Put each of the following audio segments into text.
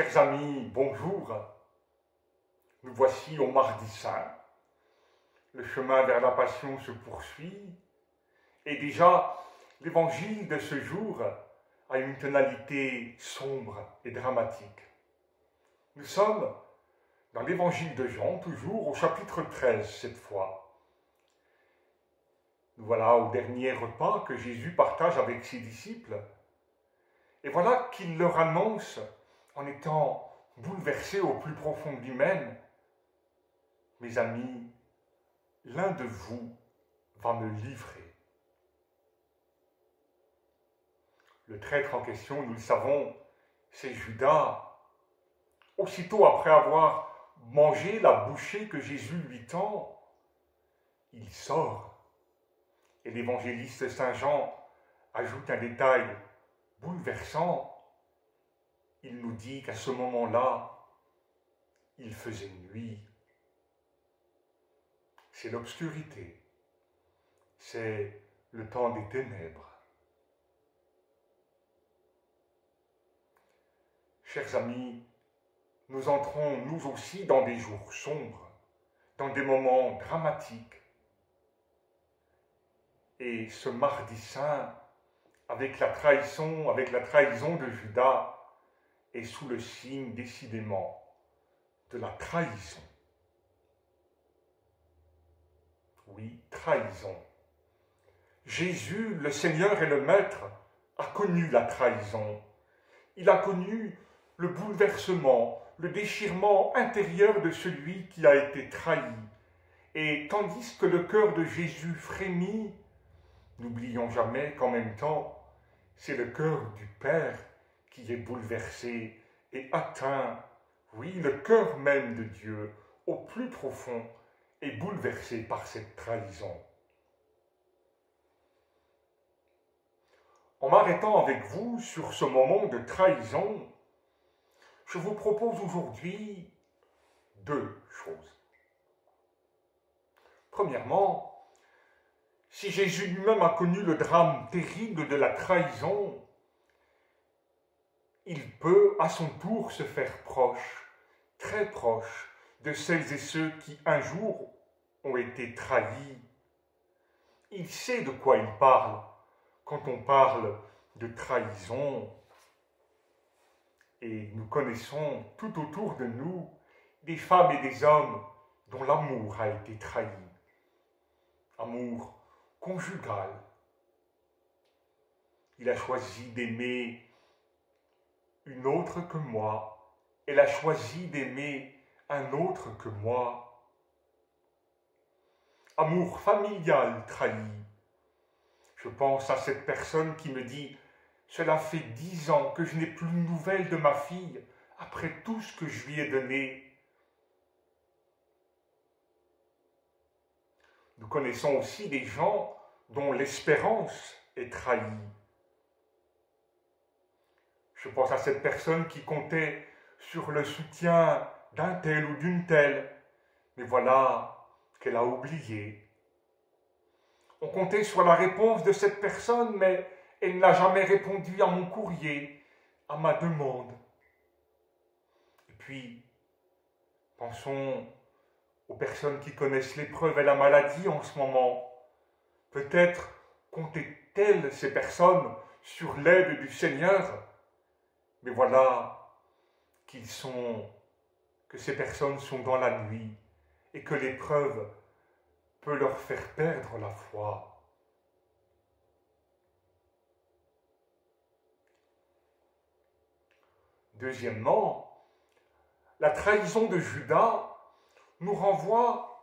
Chers amis, bonjour. Nous voici au mardi saint. Le chemin vers la passion se poursuit et déjà l'évangile de ce jour a une tonalité sombre et dramatique. Nous sommes dans l'évangile de Jean, toujours au chapitre 13 cette fois. Nous voilà au dernier repas que Jésus partage avec ses disciples. Et voilà qu'il leur annonce en étant bouleversé au plus profond de lui-même, mes amis, l'un de vous va me livrer. Le traître en question, nous le savons, c'est Judas. Aussitôt après avoir mangé la bouchée que Jésus lui tend, il sort. Et l'évangéliste Saint Jean ajoute un détail bouleversant il nous dit qu'à ce moment-là, il faisait nuit. C'est l'obscurité, c'est le temps des ténèbres. Chers amis, nous entrons nous aussi dans des jours sombres, dans des moments dramatiques. Et ce mardi saint, avec la trahison, avec la trahison de Judas, est sous le signe décidément de la trahison. Oui, trahison. Jésus, le Seigneur et le Maître, a connu la trahison. Il a connu le bouleversement, le déchirement intérieur de celui qui a été trahi. Et tandis que le cœur de Jésus frémit, n'oublions jamais qu'en même temps, c'est le cœur du Père qui est bouleversé et atteint, oui, le cœur même de Dieu, au plus profond, est bouleversé par cette trahison. En m'arrêtant avec vous sur ce moment de trahison, je vous propose aujourd'hui deux choses. Premièrement, si Jésus lui-même a connu le drame terrible de la trahison, il peut à son tour se faire proche, très proche, de celles et ceux qui un jour ont été trahis. Il sait de quoi il parle quand on parle de trahison. Et nous connaissons tout autour de nous des femmes et des hommes dont l'amour a été trahi. Amour conjugal. Il a choisi d'aimer une autre que moi. Elle a choisi d'aimer un autre que moi. Amour familial trahi. Je pense à cette personne qui me dit Cela fait dix ans que je n'ai plus de nouvelles de ma fille après tout ce que je lui ai donné. Nous connaissons aussi des gens dont l'espérance est trahie. Je pense à cette personne qui comptait sur le soutien d'un tel ou d'une telle, mais voilà qu'elle a oublié. On comptait sur la réponse de cette personne, mais elle n'a jamais répondu à mon courrier, à ma demande. Et puis, pensons aux personnes qui connaissent l'épreuve et la maladie en ce moment. Peut-être comptaient-elles ces personnes sur l'aide du Seigneur? Mais voilà qu'ils sont, que ces personnes sont dans la nuit et que l'épreuve peut leur faire perdre la foi. Deuxièmement, la trahison de Judas nous renvoie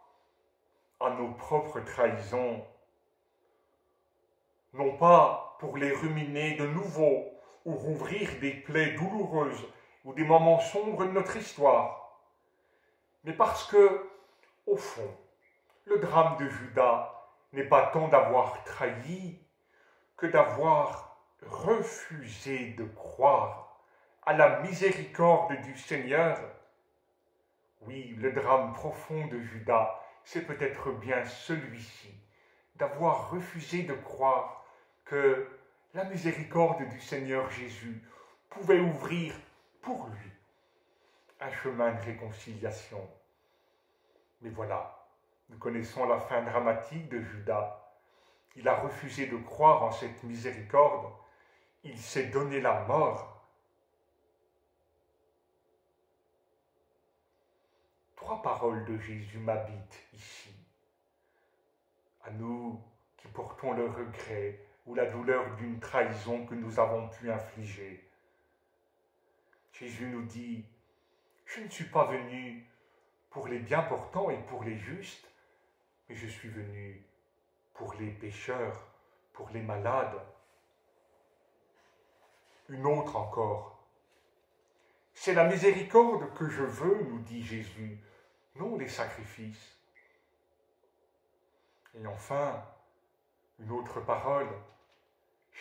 à nos propres trahisons, non pas pour les ruminer de nouveau ou rouvrir des plaies douloureuses ou des moments sombres de notre histoire, mais parce que, au fond, le drame de Judas n'est pas tant d'avoir trahi que d'avoir refusé de croire à la miséricorde du Seigneur. Oui, le drame profond de Judas, c'est peut-être bien celui-ci, d'avoir refusé de croire que la miséricorde du Seigneur Jésus pouvait ouvrir pour lui un chemin de réconciliation. Mais voilà, nous connaissons la fin dramatique de Judas. Il a refusé de croire en cette miséricorde. Il s'est donné la mort. Trois paroles de Jésus m'habitent ici. À nous qui portons le regret ou la douleur d'une trahison que nous avons pu infliger. Jésus nous dit, je ne suis pas venu pour les bien portants et pour les justes, mais je suis venu pour les pécheurs, pour les malades. Une autre encore. C'est la miséricorde que je veux, nous dit Jésus, non les sacrifices. Et enfin, une autre parole,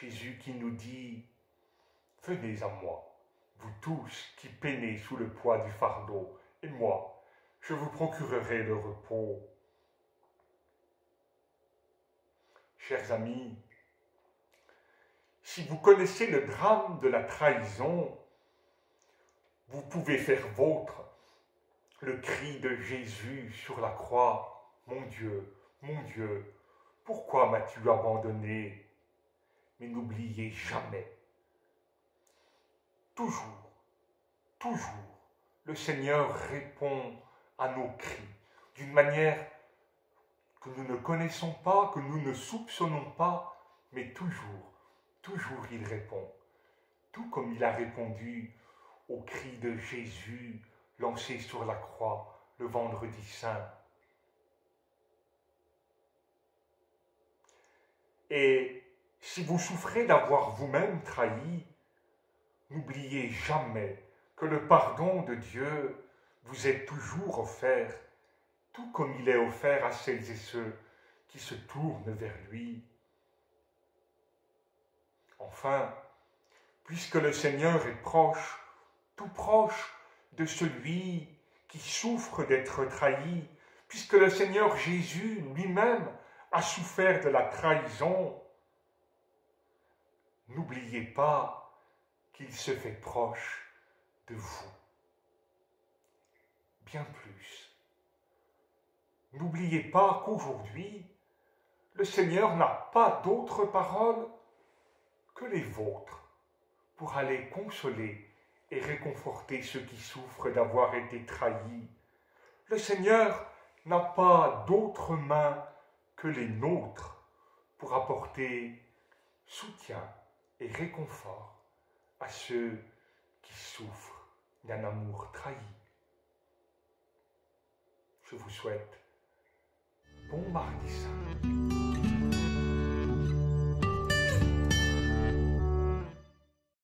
Jésus qui nous dit, Venez à moi, vous tous qui peinez sous le poids du fardeau, et moi, je vous procurerai le repos. Chers amis, si vous connaissez le drame de la trahison, vous pouvez faire vôtre le cri de Jésus sur la croix. Mon Dieu, mon Dieu, pourquoi m'as-tu abandonné? Mais n'oubliez jamais, toujours, toujours, le Seigneur répond à nos cris d'une manière que nous ne connaissons pas, que nous ne soupçonnons pas, mais toujours, toujours il répond. Tout comme il a répondu au cri de Jésus lancé sur la croix le vendredi saint. Et si vous souffrez d'avoir vous-même trahi, n'oubliez jamais que le pardon de Dieu vous est toujours offert, tout comme il est offert à celles et ceux qui se tournent vers lui. Enfin, puisque le Seigneur est proche, tout proche de celui qui souffre d'être trahi, puisque le Seigneur Jésus lui-même a souffert de la trahison, n'oubliez pas qu'il se fait proche de vous. Bien plus. N'oubliez pas qu'aujourd'hui, le Seigneur n'a pas d'autre parole que les vôtres pour aller consoler et réconforter ceux qui souffrent d'avoir été trahis. Le Seigneur n'a pas d'autre main que les nôtres pour apporter soutien et réconfort à ceux qui souffrent d'un amour trahi. Je vous souhaite bon mardi.